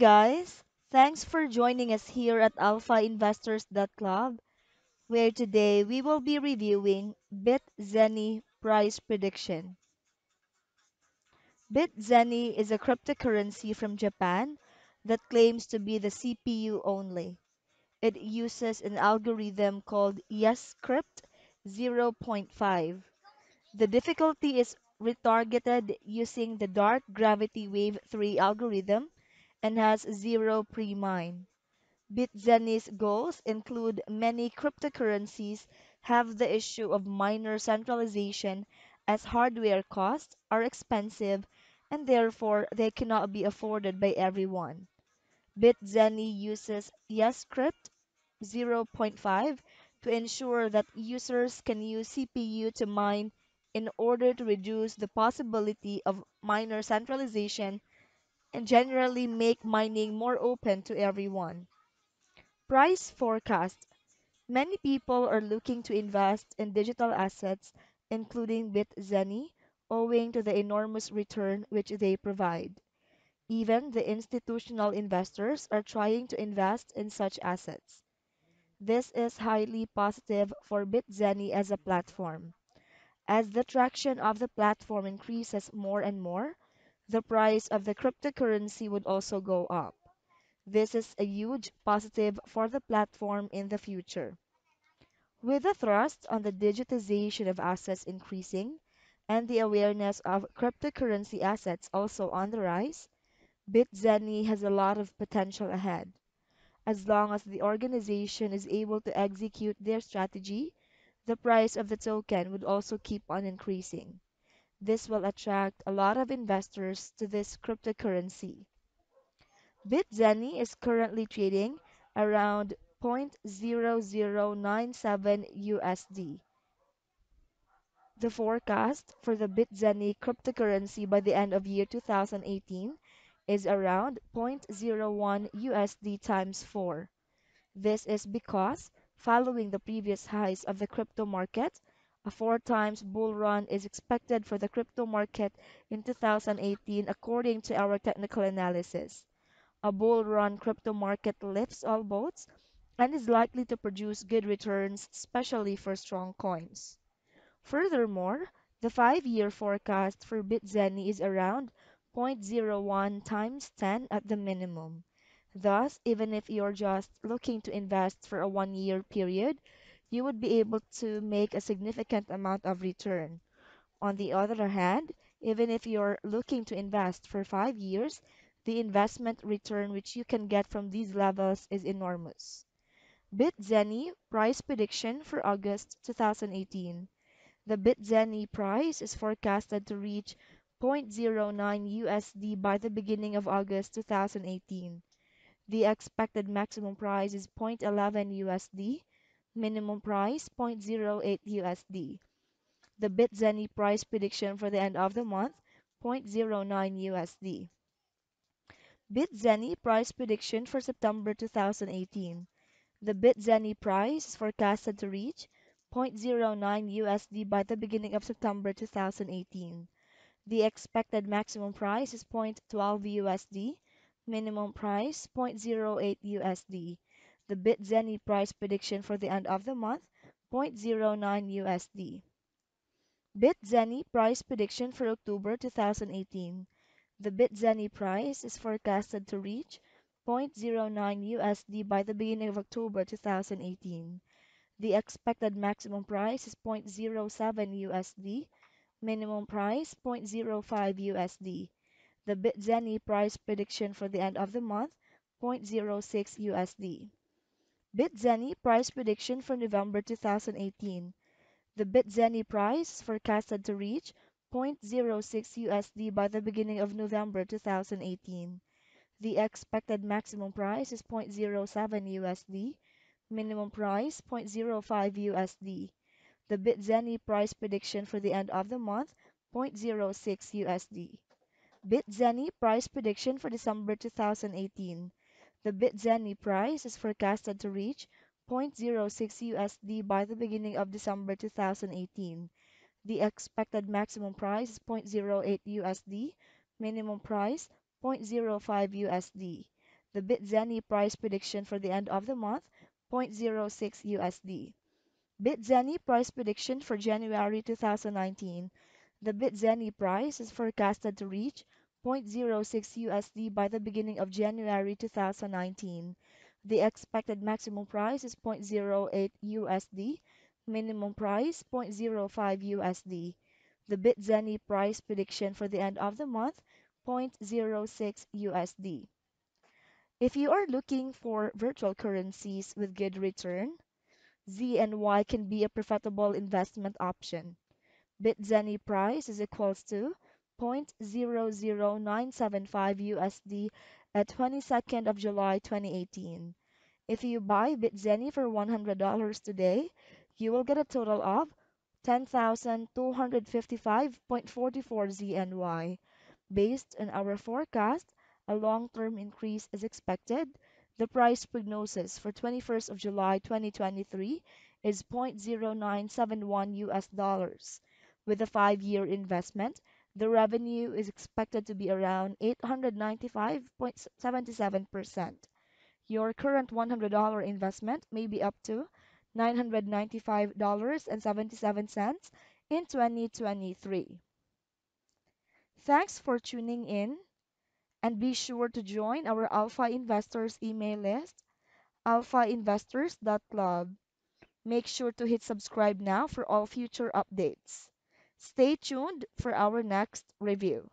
Guys, thanks for joining us here at Alpha Investors Club, where today we will be reviewing BitZeny price prediction. BitZeny is a cryptocurrency from Japan that claims to be the CPU only. It uses an algorithm called YesCrypt 0.5. The difficulty is retargeted using the dark gravity wave 3 algorithm and has zero pre-mine. BitZeny's goals include many cryptocurrencies have the issue of miner centralization as hardware costs are expensive and therefore they cannot be afforded by everyone. BitZeny uses YesCrypt 0.5 to ensure that users can use CPU to mine in order to reduce the possibility of miner centralization and generally make mining more open to everyone. Price forecast Many people are looking to invest in digital assets, including BitZeny, owing to the enormous return which they provide. Even the institutional investors are trying to invest in such assets. This is highly positive for BitZeny as a platform. As the traction of the platform increases more and more, the price of the cryptocurrency would also go up. This is a huge positive for the platform in the future. With the thrust on the digitization of assets increasing and the awareness of cryptocurrency assets also on the rise, BitZeny has a lot of potential ahead. As long as the organization is able to execute their strategy, the price of the token would also keep on increasing. This will attract a lot of investors to this cryptocurrency. BitZeny is currently trading around 0.0097 USD. The forecast for the BitZeny cryptocurrency by the end of year 2018 is around zero point zero 0.01 USD times 4. This is because, following the previous highs of the crypto market, a four times bull run is expected for the crypto market in 2018 according to our technical analysis. A bull run crypto market lifts all boats and is likely to produce good returns, especially for strong coins. Furthermore, the five-year forecast for BitZeny is around zero point zero 0.01 times 10 at the minimum. Thus, even if you're just looking to invest for a one-year period, you would be able to make a significant amount of return. On the other hand, even if you're looking to invest for five years, the investment return which you can get from these levels is enormous. BitZeny price prediction for August 2018. The BitZeny price is forecasted to reach zero point zero 0.09 USD by the beginning of August 2018. The expected maximum price is 0.11 USD, minimum price zero point zero 0.08 USD. The BitZeny price prediction for the end of the month zero point zero 0.09 USD. BitZeny price prediction for September 2018. The BitZeny price is forecasted to reach zero point zero 0.09 USD by the beginning of September 2018. The expected maximum price is 0.12 USD, minimum price zero point zero 0.08 USD. The BitZeny price prediction for the end of the month zero point zero 0.09 USD. BitZeny price prediction for October 2018. The BitZeny price is forecasted to reach zero point zero 0.09 USD by the beginning of October 2018. The expected maximum price is zero point zero 0.07 USD, minimum price zero point zero 0.05 USD. The BitZeny price prediction for the end of the month zero point zero 0.06 USD. BitZeny price prediction for November 2018. The BitZeny price is forecasted to reach zero point zero 0.06 USD by the beginning of November 2018. The expected maximum price is zero point zero 0.07 USD, minimum price zero point zero 0.05 USD. The BitZeny price prediction for the end of the month zero point zero 0.06 USD. BitZeny price prediction for December 2018. The BitZeny price is forecasted to reach zero point zero 0.06 USD by the beginning of December 2018. The expected maximum price is zero point zero 0.08 USD, minimum price zero point zero 0.05 USD. The BitZeny price prediction for the end of the month, zero point zero 0.06 USD. BitZeny price prediction for January 2019. The BitZeny price is forecasted to reach zero point zero 0.06 USD by the beginning of January 2019. The expected maximum price is zero point zero 0.08 USD, minimum price zero point zero 0.05 USD. The BitZeny price prediction for the end of the month, zero point zero 0.06 USD. If you are looking for virtual currencies with good return, ZNY can be a profitable investment option. BitZeny price is equals to zero point zero zero 0.00975 USD at 22nd of July 2018. If you buy BitZeny for $100 today, you will get a total of 10,255.44 ZNY. Based on our forecast, a long-term increase is expected. The price prognosis for 21st of July 2023 is zero point zero 0.0971 US dollars. With a five-year investment, the revenue is expected to be around 895.77%. Your current $100 investment may be up to $995.77 in 2023. Thanks for tuning in and be sure to join our Alpha Investors email list, alphainvestors.club. Make sure to hit subscribe now for all future updates. Stay tuned for our next review.